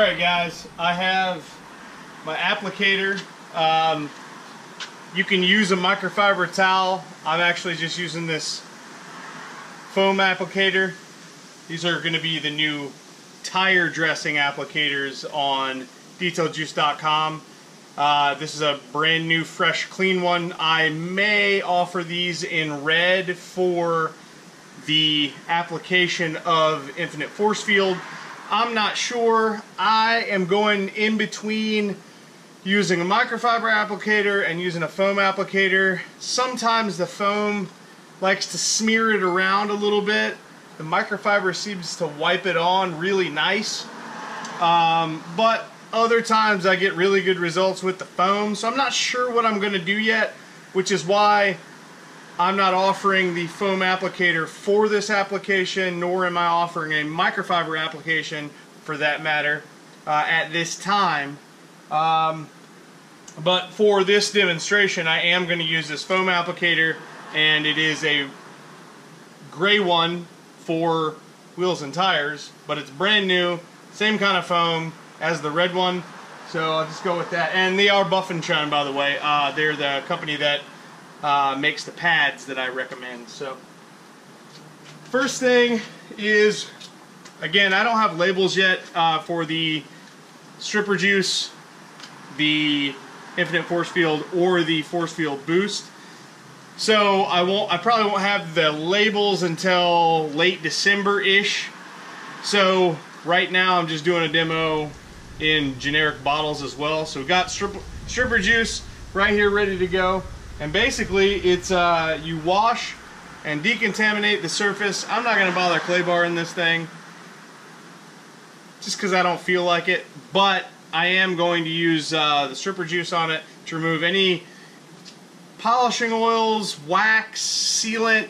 Alright guys, I have my applicator. Um, you can use a microfiber towel. I'm actually just using this foam applicator. These are going to be the new tire dressing applicators on detailjuice.com. Uh, this is a brand new, fresh, clean one. I may offer these in red for the application of Infinite Force Field. I'm not sure. I am going in between using a microfiber applicator and using a foam applicator. Sometimes the foam likes to smear it around a little bit. The microfiber seems to wipe it on really nice. Um, but other times I get really good results with the foam. So I'm not sure what I'm going to do yet, which is why I'm not offering the foam applicator for this application, nor am I offering a microfiber application for that matter uh, at this time. Um, but for this demonstration, I am going to use this foam applicator, and it is a gray one for wheels and tires, but it's brand new, same kind of foam as the red one. So I'll just go with that. And they are Buff and Shine, by the way. Uh, they're the company that uh, makes the pads that I recommend. So first thing is, again, I don't have labels yet uh, for the stripper juice, the infinite force field, or the force field boost. So I won't. I probably won't have the labels until late December-ish. So right now I'm just doing a demo in generic bottles as well. So we got stripper, stripper juice right here ready to go. And basically it's uh, you wash and decontaminate the surface. I'm not going to bother clay bar in this thing just because I don't feel like it. But I am going to use uh, the stripper juice on it to remove any polishing oils, wax, sealant,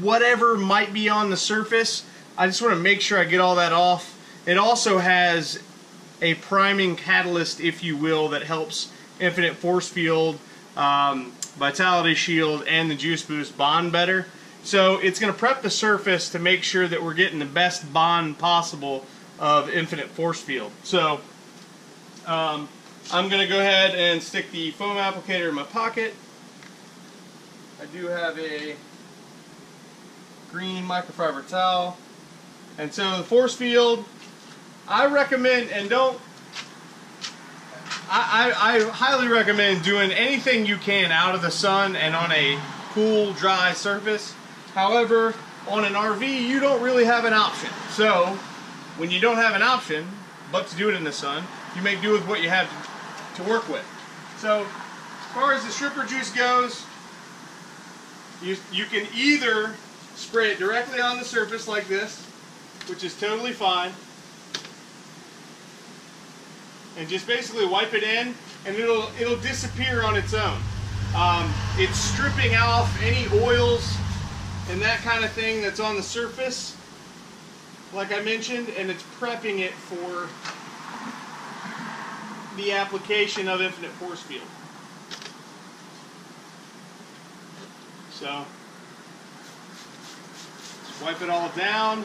whatever might be on the surface. I just want to make sure I get all that off. It also has a priming catalyst, if you will, that helps Infinite Force Field, um, Vitality Shield, and the Juice Boost bond better. So it's going to prep the surface to make sure that we're getting the best bond possible of Infinite Force Field. So um, I'm going to go ahead and stick the foam applicator in my pocket. I do have a green microfiber towel. And so the force field, I recommend, and don't, I, I, highly recommend doing anything you can out of the sun and on a cool, dry surface. However, on an RV, you don't really have an option. So, when you don't have an option, but to do it in the sun, you make do with what you have to, to work with. So, as far as the stripper juice goes, you, you can either spray it directly on the surface like this, which is totally fine, and just basically wipe it in, and it'll it'll disappear on its own. Um, it's stripping off any oils and that kind of thing that's on the surface, like I mentioned, and it's prepping it for the application of Infinite Force Field. So, wipe it all down.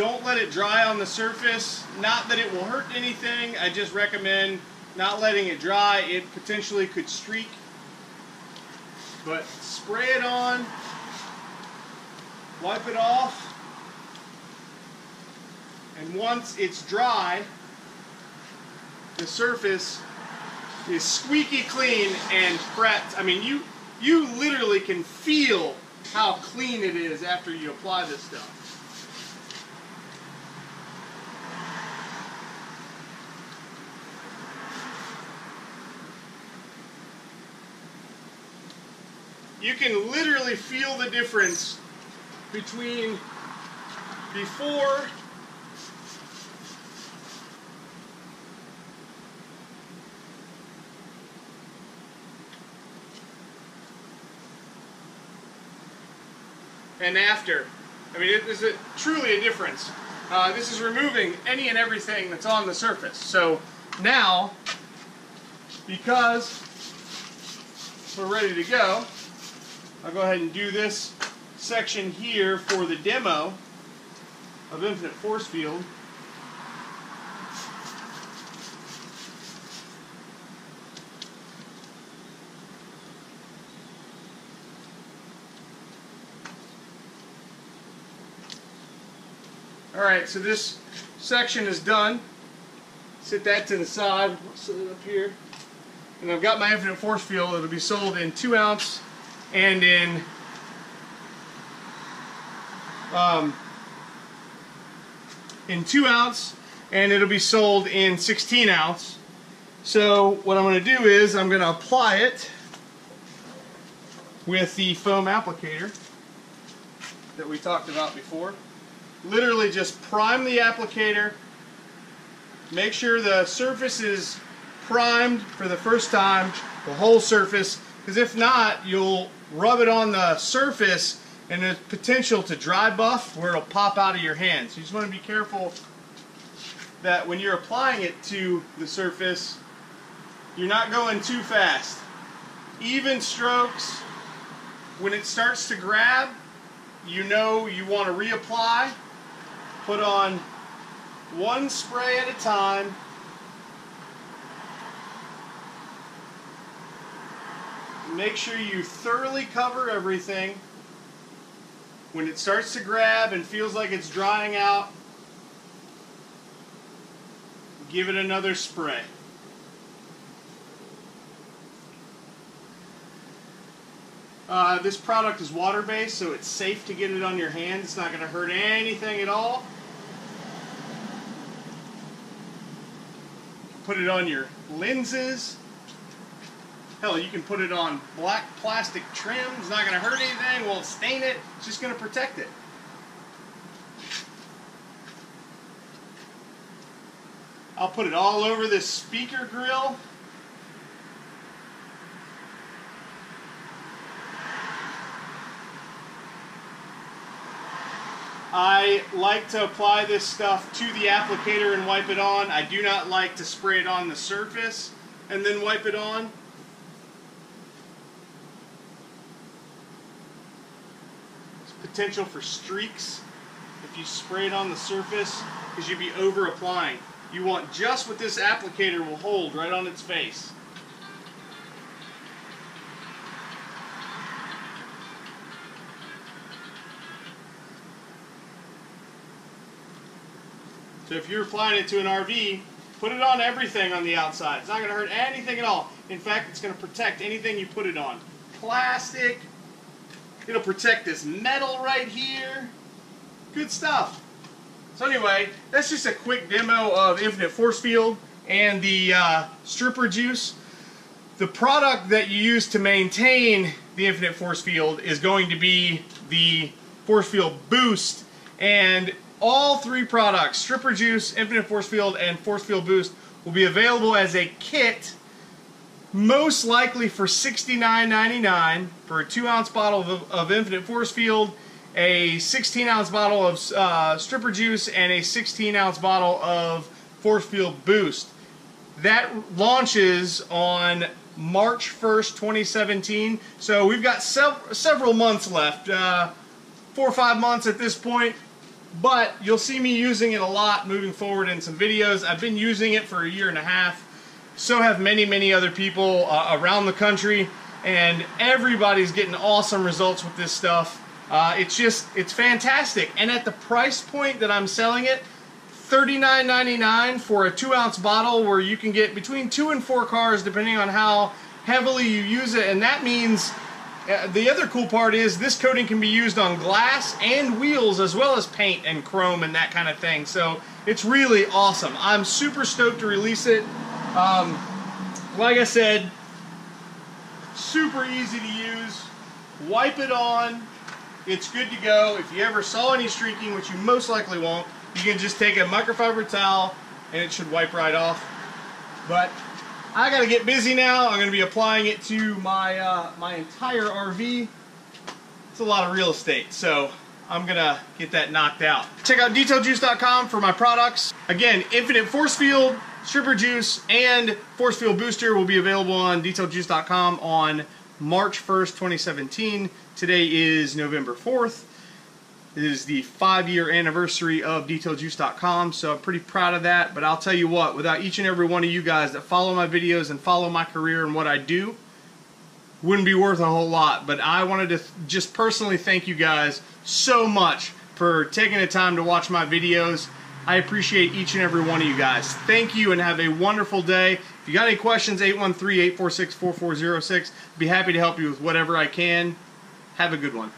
Don't let it dry on the surface. Not that it will hurt anything. I just recommend not letting it dry. It potentially could streak. But spray it on. Wipe it off. And once it's dry, the surface is squeaky clean and prepped. I mean, you you literally can feel how clean it is after you apply this stuff. You can literally feel the difference between before and after. I mean, it is a, truly a difference. Uh, this is removing any and everything that's on the surface. So now, because we're ready to go, I'll go ahead and do this section here for the demo of infinite force field. Alright, so this section is done. Set that to the side. Set it up here. And I've got my infinite force field. It'll be sold in two ounce and in um, in 2 ounce and it'll be sold in 16 ounce. So what I'm going to do is I'm going to apply it with the foam applicator that we talked about before. Literally just prime the applicator, make sure the surface is primed for the first time, the whole surface, because if not, you'll rub it on the surface and there's potential to dry buff where it'll pop out of your hands. You just want to be careful that when you're applying it to the surface, you're not going too fast. Even strokes, when it starts to grab, you know you want to reapply. Put on one spray at a time. Make sure you thoroughly cover everything. When it starts to grab and feels like it's drying out, give it another spray. Uh, this product is water-based, so it's safe to get it on your hand. It's not going to hurt anything at all. Put it on your lenses. Hell, you can put it on black plastic trim. It's not going to hurt anything, won't stain it. It's just going to protect it. I'll put it all over this speaker grill. I like to apply this stuff to the applicator and wipe it on. I do not like to spray it on the surface and then wipe it on. Potential for streaks if you spray it on the surface because you'd be over applying. You want just what this applicator will hold right on its face. So if you're applying it to an RV, put it on everything on the outside. It's not going to hurt anything at all. In fact, it's going to protect anything you put it on. Plastic. It'll protect this metal right here. Good stuff. So anyway, that's just a quick demo of Infinite Force Field and the uh, stripper juice. The product that you use to maintain the Infinite Force Field is going to be the Force Field Boost. And all three products, Stripper Juice, Infinite Force Field, and Force Field Boost, will be available as a kit, most likely for $69.99 for a 2 ounce bottle of, of Infinite Force Field, a 16 ounce bottle of uh, Stripper Juice, and a 16 ounce bottle of Force Field Boost. That launches on March 1st, 2017. So we've got sev several months left, uh, four or five months at this point. But you'll see me using it a lot moving forward in some videos. I've been using it for a year and a half. So have many, many other people uh, around the country. And everybody's getting awesome results with this stuff. Uh, it's just, it's fantastic. And at the price point that I'm selling it, $39.99 for a two ounce bottle where you can get between two and four cars depending on how heavily you use it. And that means uh, the other cool part is this coating can be used on glass and wheels as well as paint and chrome and that kind of thing. So it's really awesome. I'm super stoked to release it. Um, like I said, super easy to use. Wipe it on. It's good to go. If you ever saw any streaking, which you most likely won't, you can just take a microfiber towel and it should wipe right off. But I gotta get busy now. I'm gonna be applying it to my uh, my entire RV. It's a lot of real estate, so I'm gonna get that knocked out. Check out detailjuice.com for my products. Again, Infinite Force Field, Stripper Juice, and Force Field Booster will be available on detailjuice.com on March 1st, 2017. Today is November 4th. It is the five year anniversary of detailjuice.com, so I'm pretty proud of that. But I'll tell you what, without each and every one of you guys that follow my videos and follow my career and what I do, wouldn't be worth a whole lot. But I wanted to just personally thank you guys so much for taking the time to watch my videos. I appreciate each and every one of you guys. Thank you and have a wonderful day. If you got any questions, 813-846-4406. Be happy to help you with whatever I can. Have a good one.